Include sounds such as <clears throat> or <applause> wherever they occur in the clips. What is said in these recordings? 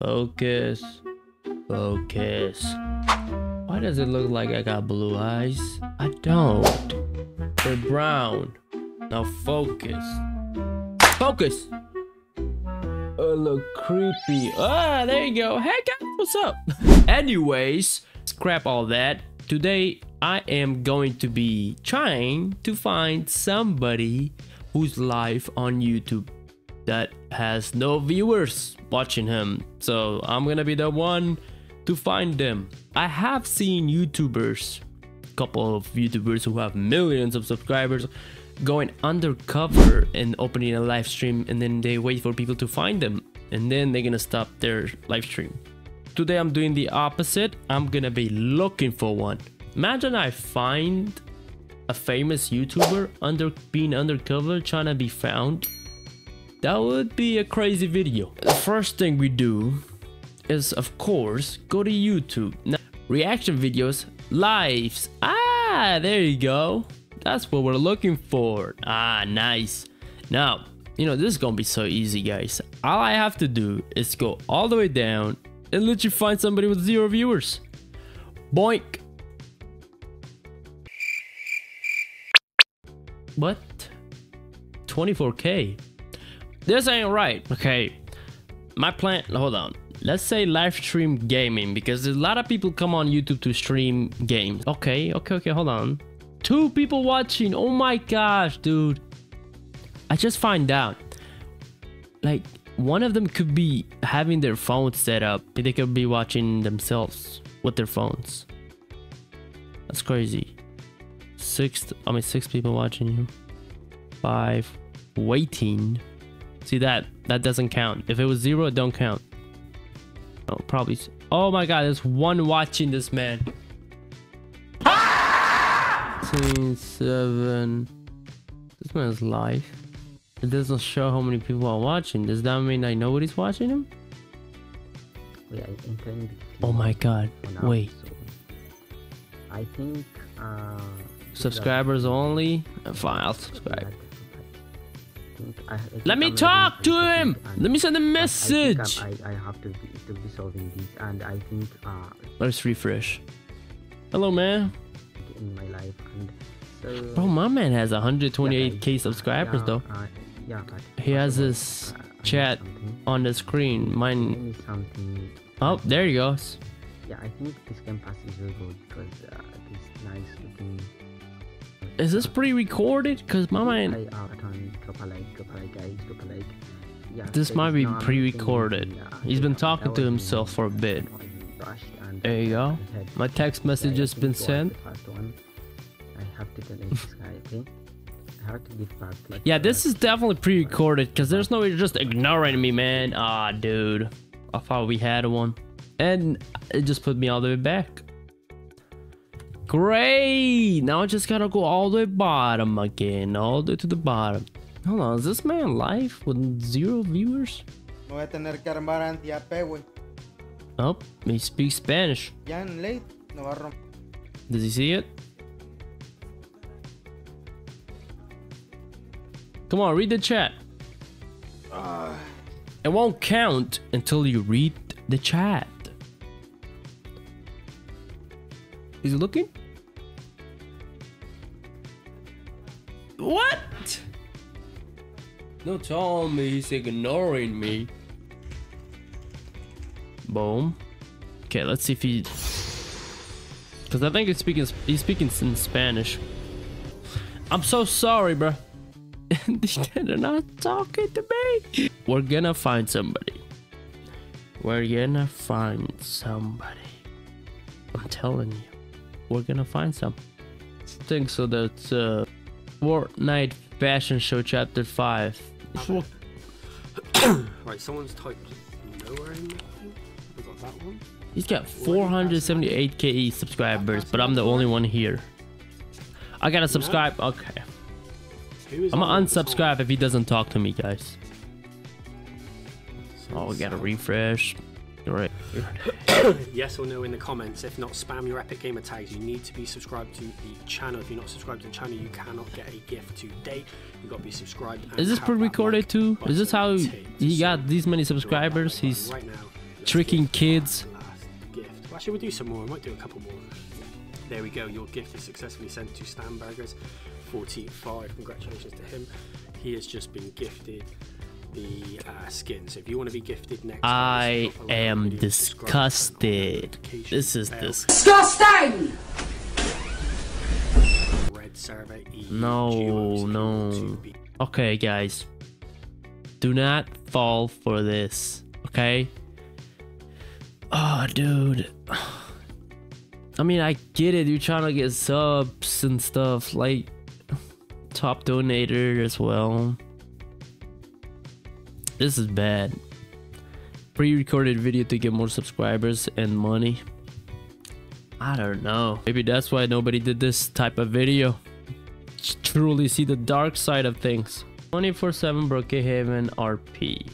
Focus. Focus. Why does it look like I got blue eyes? I don't. They're brown. Now focus. Focus! Oh, look creepy. Ah, there you go. Hey guys, what's up? <laughs> Anyways, scrap all that. Today, I am going to be trying to find somebody who's live on YouTube that has no viewers watching him. So I'm gonna be the one to find them. I have seen YouTubers, a couple of YouTubers who have millions of subscribers going undercover and opening a live stream and then they wait for people to find them and then they're gonna stop their live stream. Today I'm doing the opposite. I'm gonna be looking for one. Imagine I find a famous YouTuber under being undercover trying to be found that would be a crazy video. The first thing we do is of course go to YouTube. Now, reaction videos, lives. Ah, there you go. That's what we're looking for. Ah, nice. Now, you know, this is gonna be so easy, guys. All I have to do is go all the way down and let you find somebody with zero viewers. Boink. What? 24k? This ain't right. Okay. My plan, hold on. Let's say live stream gaming because a lot of people come on YouTube to stream games. Okay, okay, okay, hold on. Two people watching. Oh my gosh, dude. I just find out. Like, one of them could be having their phone set up. They could be watching themselves with their phones. That's crazy. Six, I mean, six people watching you. Five, waiting. See that? That doesn't count. If it was zero, it don't count. Oh, probably. Oh my god, there's one watching this man. Sixteen, seven. This man's live. It doesn't show how many people are watching. Does that mean I know what he's watching him? Wait, I think Oh my god. Wait. So I think uh Subscribers only? Fine, I'll subscribe. I, I Let me I'm talk to him. Let me send a message. I, I have to be, to be solving this, and I think uh, Let's refresh. Hello, man. in my life, and so. Bro, my man has yeah, 128k I- subscribers yeah, though. Uh, yeah, but He has first of all, his uh, chat on the screen. Mine. I need something. Oh, there he goes. Yeah, I think this game pass is really good because uh, this nice looking. Is this pre-recorded? Cause my man. I uh, This might be pre-recorded. He's been talking to himself for a bit. There you go. My text message has been sent. the first one. I have to tell this guy, okay? I have to give back. Like, Yeah, this is definitely pre-recorded because there's no way you're just ignoring me, man. Ah, dude. I thought we had one. And it just put me all the way back. Great! Now I just gotta go all the way bottom again. All the way to the bottom. Hold on, is this man live with zero viewers? No voy a tener que armar anti-AP, güey. Oh, he speaks Spanish. Ya en late, no va a romper. Does he see it? Come on, read the chat. Ah. It won't count until you read the chat. Is he looking? What? Don't tell me he's ignoring me. Boom. Okay, let's see if he because I think he's speaking he's speaking in Spanish. I'm so sorry, bro. <laughs> They're not talking to me. We're gonna find somebody. We're gonna find somebody. I'm telling you, we're gonna find some. I think so. That's uh, Fortnite Fashion Show Chapter Five. It's what- <coughs> Right, someone's typed nowhere in that thing. We got that one. He's got 478k subscribers, but I'm the only one here. I gotta subscribe. Okay. I'm gonna unsubscribe if he doesn't talk to me, guys. Oh, we gotta refresh. Great. time? <coughs> yes or no in the comments. If not, spam your Epic Gamer tags. You need to be subscribed to the channel. If you're not subscribed to the channel, you cannot get a gift today. You've got to be subscribed. and Is this pre-recorded too? Is this how he got these many do it that subscribers? He's right now. Tricking kids. gift. Well, actually, we'll do some more. We might do a couple more. There we go. Your gift is successfully sent to Stamburgers 45. Congratulations to him. He has just been gifted the uh, skin. So if you want to be gifted next, I guys, drop a like on the am video, subscribe, turn on disgusted. This is this. Disgusting! Red server E No, no. Okay, guys. Do not fall for this. Okay? Oh, dude. I mean, I get it. You're trying to get subs and stuff. Like, top donator as well. This is bad. Pre recorded video to get more subscribers and money. I don't know. Maybe that's why nobody did this type of video truly see the dark side of things. 24-7 Brookhaven RP.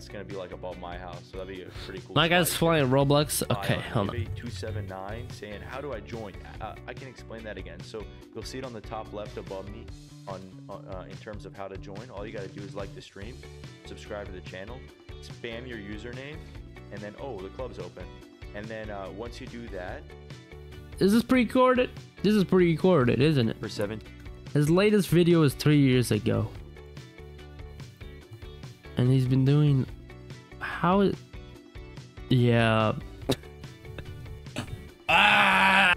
That's gonna be like above my house, so that'd be a pretty cool. My guy's flying Roblox. Uh, Okay, hold on. 279 saying, How do I join? Uh, I can explain that again. So you'll see it on the top left above me on uh, in terms of how to join. All you got to do is like the stream, subscribe to the channel, spam your username, and then, oh, the club's open. And then uh, once you do that, Is this pre-recorded? This is pre-recorded, isn't it? for seven, His latest video was three years ago. And he's been doing... How is... Yeah... ah!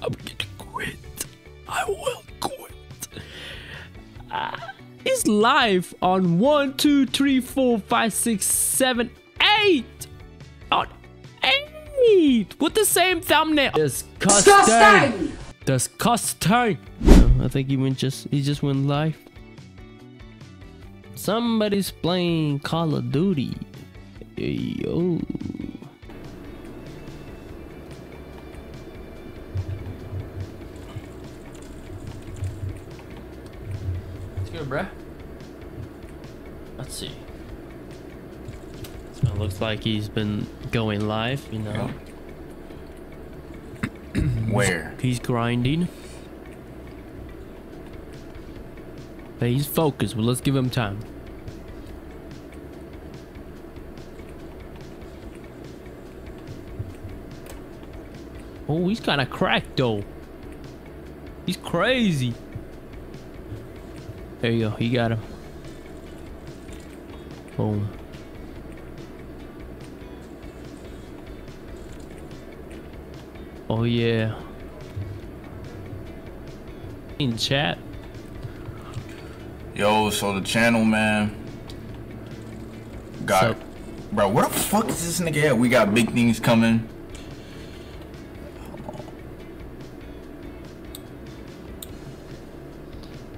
I'm gonna quit. I will quit. Ah, he's live on one, two, three, four, five, six, seven, eight. On eight with the same thumbnail. Disgusting. Disgusting! Disgusting. I think he went just he just went live. Somebody's playing Call of Duty. Yo. Let's go, bruh. Let's see. So it looks like he's been going live, you know. <clears throat> Where? He's grinding. But he's focused, but let's give him time. Oh, he's kind of cracked though. He's crazy. There you go. He got him. Boom. Oh yeah. In chat. Yo, so the channel, man. Got bro. Where the fuck is this nigga at? We got big things coming.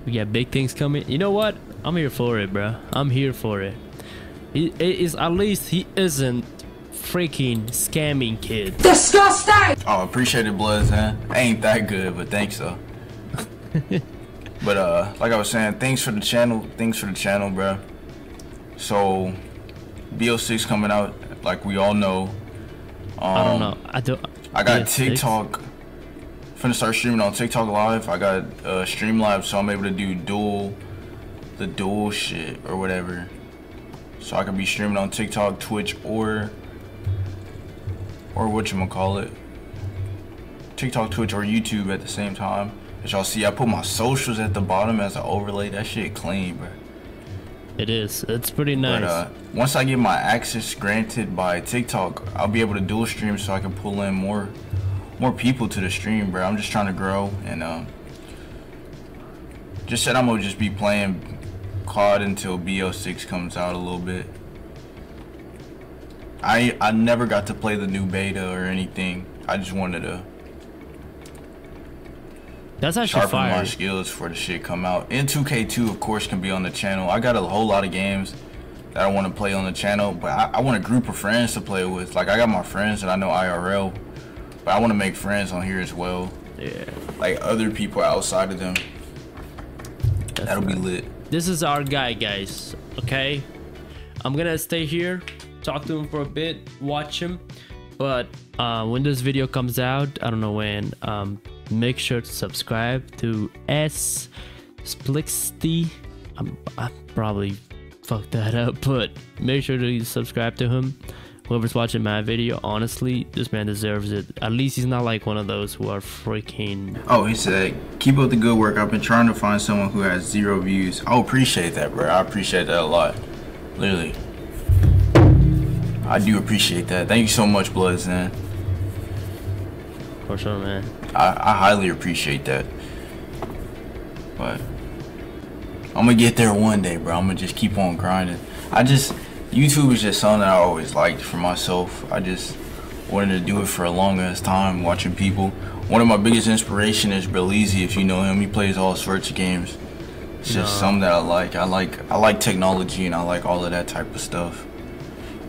We got big things coming. You know what? I'm here for it, bro. I'm here for it. He it is at least he isn't freaking scamming kids. Disgusting! Oh, appreciate it, Bloods, man. Ain't that good, but thanks though. <laughs> but uh, like I was saying, thanks for the channel. Thanks for the channel, bro. So, BO6 coming out, like we all know. Um, I don't know. I don't. I got Yeah, six. TikTok. Finna start streaming on TikTok Live. I got uh, Streamlabs, so I'm able to do dual, the dual shit or whatever. So I can be streaming on TikTok, Twitch, or or what you gonna call it, TikTok, Twitch, or YouTube at the same time. As y'all see, I put my socials at the bottom as an overlay. That shit clean, bro. It is. It's pretty nice. But uh, once I get my access granted by TikTok, I'll be able to dual stream so I can pull in more more people to the stream, bro. I'm just trying to grow and um, just said I'm gonna just be playing COD until BO6 comes out a little bit. I I never got to play the new beta or anything. I just wanted to That's actually sharpen my skills for the shit come out. And 2K2 of course can be on the channel. I got a whole lot of games that I want to play on the channel, but I, I want a group of friends to play with. Like I got my friends that I know IRL, but I want to make friends on here as well. Yeah. Like other people outside of them. that's That'll be lit. This is our guy, guys. Okay. I'm gonna stay here, talk to him for a bit, watch him. But uh, when this video comes out, I don't know when. Um, make sure to subscribe to S Splixty. I'm, I'm probably fucked that up. <laughs> But make sure to subscribe to him. Whoever's watching my video, honestly, this man deserves it. At least he's not like one of those who are freaking. Oh, he said, keep up the good work. I've been trying to find someone who has zero views. I appreciate that, bro. I appreciate that a lot. Literally. I do appreciate that. Thank you so much, Bloods, man. For sure, man. I, I highly appreciate that. But I'm gonna get there one day, bro. I'm gonna just keep on grinding. I just YouTube is just something that I always liked for myself. I just wanted to do it for a long ass time, watching people. One of my biggest inspiration is Belize. If you know him, he plays all sorts of games. It's just No. something that I like. I like I like technology and I like all of that type of stuff.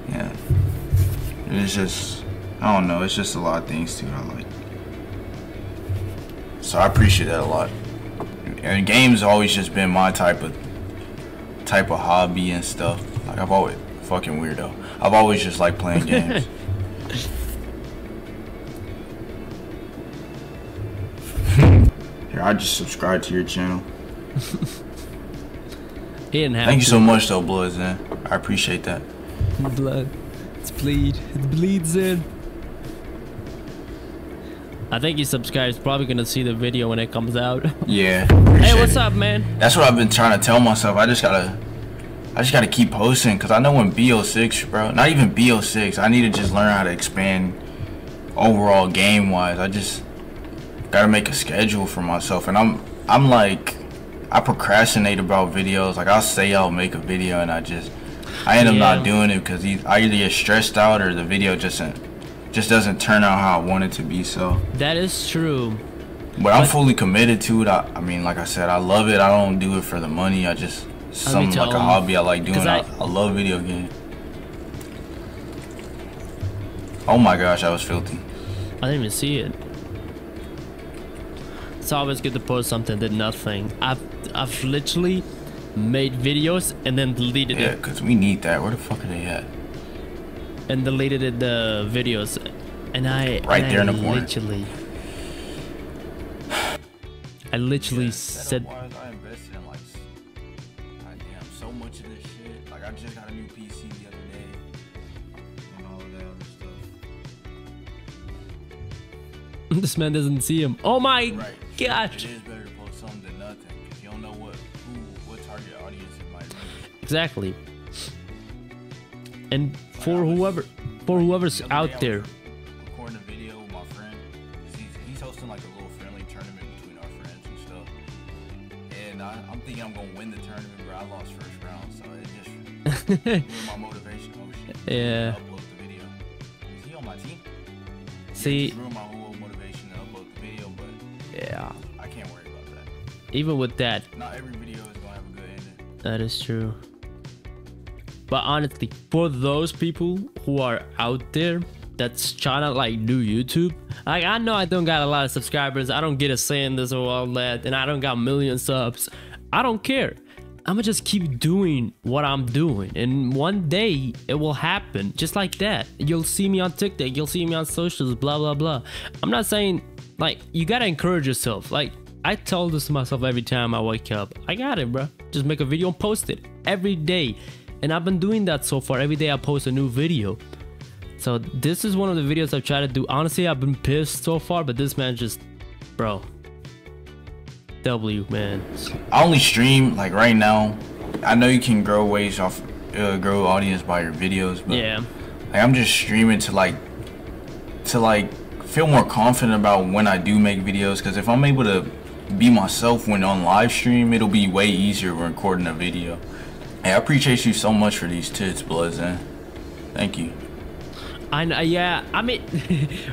Yeah. And it's just I don't know. It's just a lot of things too I like. So I appreciate that a lot. And games always just been my type of type of hobby and stuff. Like I've always fucking weirdo. I've always just liked playing <laughs> games. Here, I just subscribe to your channel. <laughs> He didn't have Thank you so much though, Bloods, man. I appreciate that. Blood. It's bleed. It BleedZen. I think he subscribes. Probably gonna see the video when it comes out. Yeah. <laughs> hey, what's it. up, man? That's what I've been trying to tell myself. I just gotta, I just gotta keep posting because I know when BO6, bro. Not even BO6. I need to just learn how to expand overall game wise. I just gotta make a schedule for myself, and I'm, I'm like, I procrastinate about videos. Like I'll say I'll make a video, and I just, I end up Yeah. not doing it because I either get stressed out or the video just, just doesn't turn out how I want it to be. So. That is true. But I'm fully committed to it. I, I mean, like I said, I love it. I don't do it for the money. I just something like a um, hobby I like doing. I, I- love video games. Oh my gosh, I was filthy. I didn't even see it. It's always good to post something that nothing. I've I've literally made videos and then deleted Yeah, it cause we need that. Where the fuck are they at? and deleted it, the videos, and I Right and there in I the corner. Literally, I literally said much of this shit. Like I just got a new PC the other day, and all of that other stuff. <laughs> this man doesn't see him. Oh my Right. gosh! It is better to post something than nothing, cause you don't know what who, what target audience it might reach. Exactly. And for whoever, for whoever's out there, upload the video, yeah. I can't worry about that. Even with that, Not every video is gonna have a good ending. That is true. But honestly, for those people who are out there that's trying to like do YouTube, like I know I don't got a lot of subscribers, I don't get a say in this or all that, and I don't got million subs. I don't care. I'ma just keep doing what I'm doing, and one day it will happen, just like that. You'll see me on TikTok, you'll see me on socials, blah blah blah. I'm not saying like you gotta encourage yourself. Like I tell this to myself every time I wake up. I got it, bro. Just make a video and post it every day. And I've been doing that so far. Every day I post a new video. So this is one of the videos I've tried to do. Honestly, I've been pissed so far, but this man just, bro. W, man. I only stream like right now. I know you can grow ways off, uh, grow audience by your videos, but Yeah. like, I'm just streaming to like, to like feel more confident about when I do make videos. Cause if I'm able to be myself when on live stream, it'll be way easier when recording a video. Hey, I appreciate you so much for these tits, Bloods, man. Thank you. I know, uh, yeah. I mean,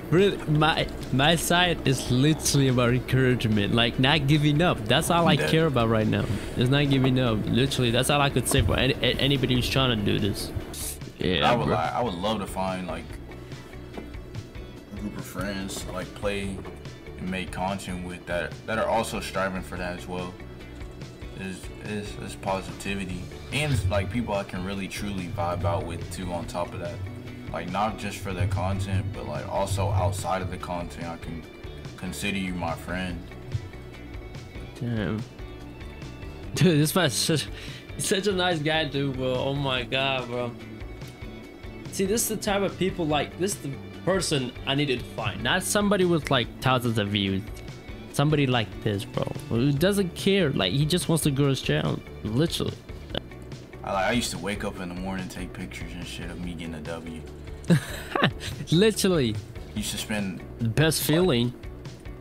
<laughs> really, my my side is literally about encouragement, like not giving up. That's all I care about right now. It's not giving up. Literally, that's all I could say for any, anybody who's trying to do this. Yeah, I would bro. I would love to find like a group of friends like play and make content with that that are also striving for that as well. Is is positivity and like people I can really truly vibe out with too. On top of that, like not just for the content, but like also outside of the content, I can consider you my friend. Damn. <laughs> Dude, this man's He's such a nice guy, dude, bro. Oh my god, bro. See, this is the type of people like this is the person I needed to find. Not somebody with like thousands of views. Somebody like this, bro. Who doesn't care. Like he just wants to grow his channel. Literally. I, like, I used to wake up in the morning, take pictures and shit of me getting a W. <laughs> Literally. Used to spend. The best feeling.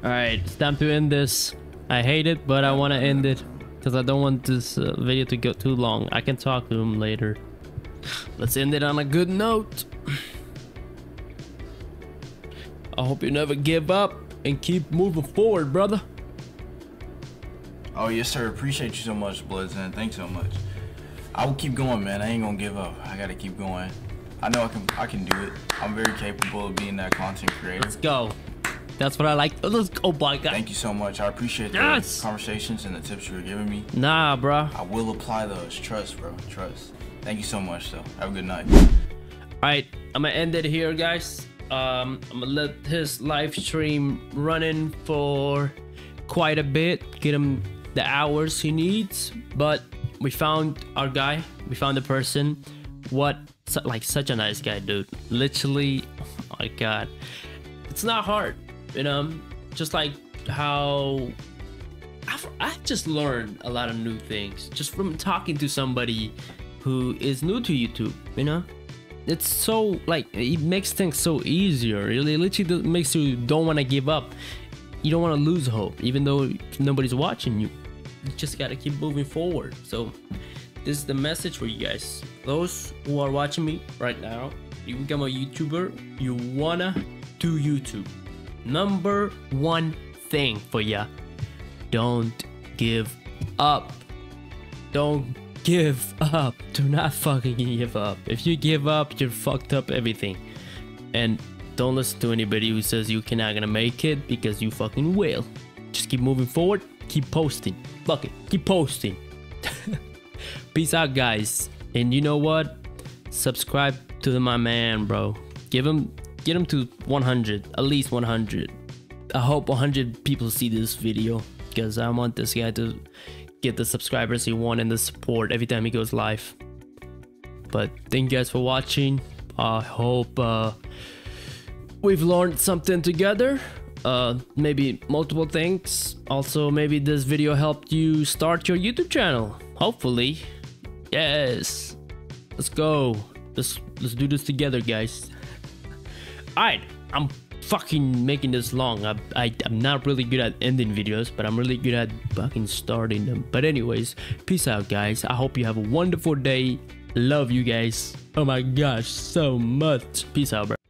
Alright, it's time to end this. I hate it, but I want to end it. Because I don't want this uh, video to go too long. I can talk to him later. Let's end it on a good note. I hope you never give up and keep moving forward, brother. Oh yes, sir. Appreciate you so much, Bloodson. Thanks so much. I will keep going, man. I ain't gonna give up. I gotta keep going. I know I can. I can do it. I'm very capable of being that content creator. Let's go. That's what I like. Let's go, my God. Thank you so much. I appreciate the conversations and the tips you were giving me. Nah, bro. I will apply those. Trust, bro. Trust. Thank you so much, though. Have a good night. Alright, I'm gonna end it here, guys. Um, I'm gonna let his live stream running for quite a bit, get him the hours he needs. But we found our guy, we found the person. What, su- like, such a nice guy, dude. Literally, oh my god. It's not hard, you know? Just like how I've, I've just learned a lot of new things just from talking to somebody who is new to YouTube, you know? It's so, like, it makes things so easier. It literally makes you don't want to give up. You don't want to lose hope, even though nobody's watching you. You just got to keep moving forward. So, this is the message for you guys. Those who are watching me right now, you become a YouTuber, you wanna do YouTube. Number one thing for ya don't give up. Don't give up. Do not fucking give up. If you give up, you're fucked up everything. And don't listen to anybody who says you cannot gonna make it because you fucking will. Just keep moving forward. Keep posting. Fuck it. Keep posting. Peace out, guys. And you know what? Subscribe to my man, bro. Give him, get him to 100, at least 100. I hope 100 people see this video because I want this guy to get the subscribers he wants and the support every time he goes live. But thank you guys for watching. I hope uh, we've learned something together. Uh, maybe multiple things. Also, maybe this video helped you start your YouTube channel. Hopefully, yes. Let's go. Let's let's do this together, guys. Alright, I'm fucking making this long. I, I, I'm not really good at ending videos, but I'm really good at fucking starting them. But anyways, peace out, guys. I hope you have a wonderful day. Love you guys. Oh my gosh, so much. Peace out, bro.